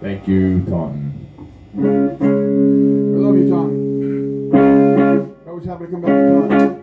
Thank you, Taunton. We love you, Tom. Always happy to come back to Tom.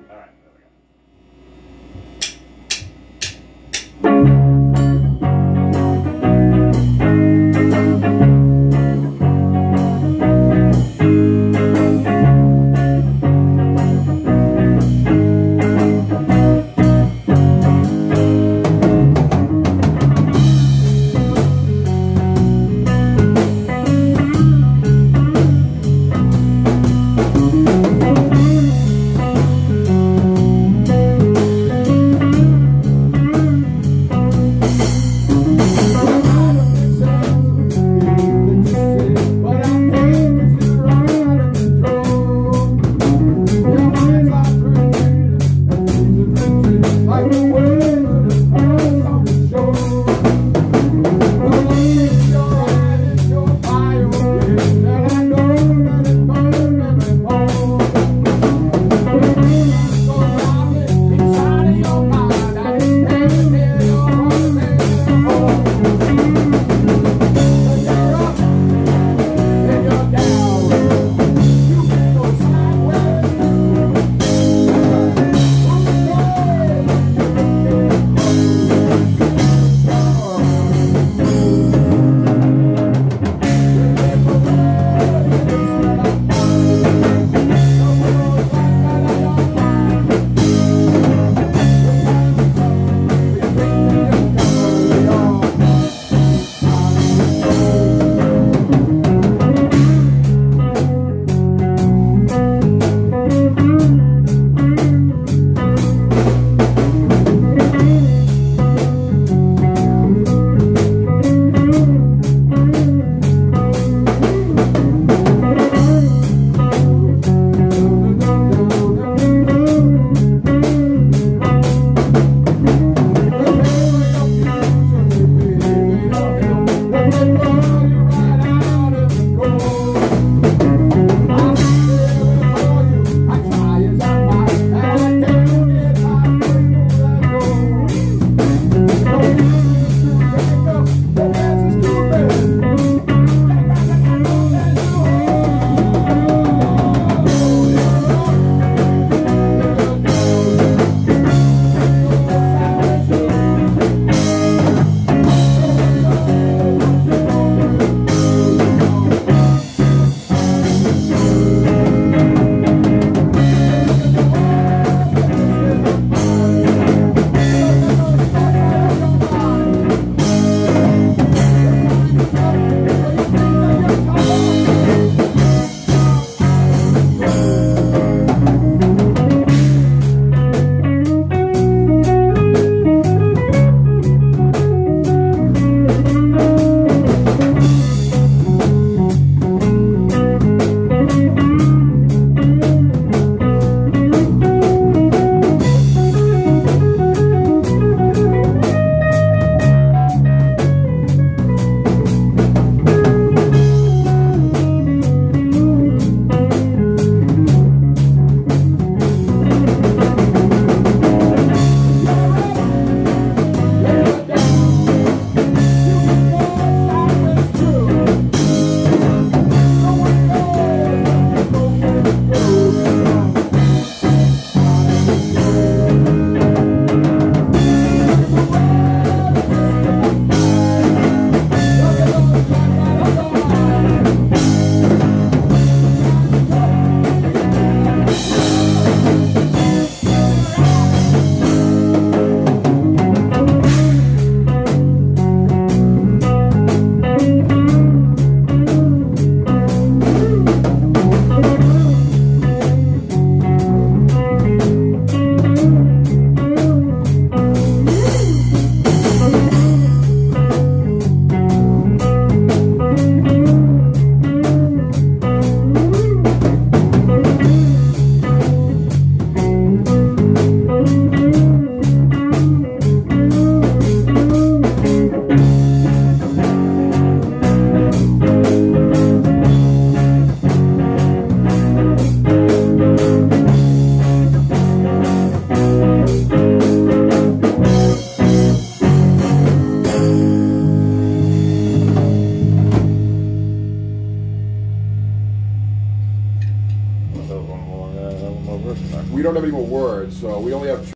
Don't have any more words, so we only have